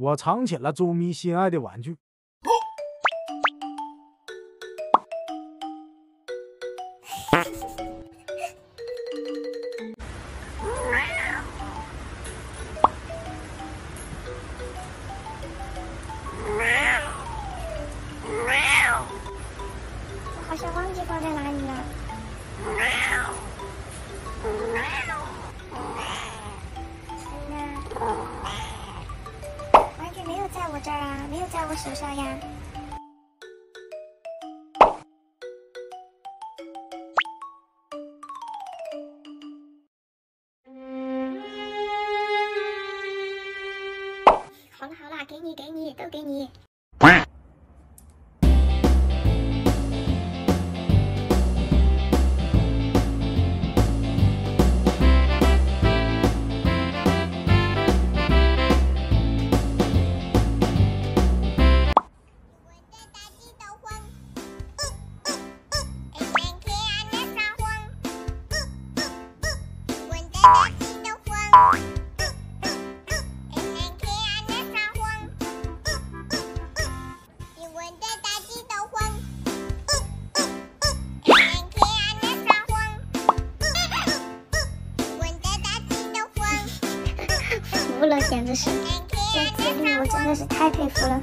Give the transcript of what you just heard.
我藏起了周咪心爱的玩具。我好像忘记放在哪里了。这儿啊，没有在我手上呀。好了好了，给你给你，都给你。服了，简直是！这自律我真的是太佩服了。